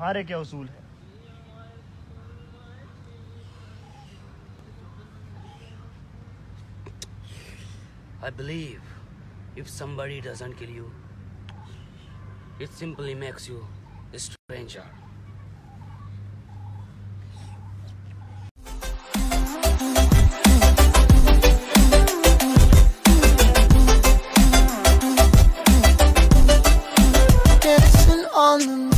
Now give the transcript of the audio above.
I believe if somebody doesn't kill you, it simply makes you a stranger. On the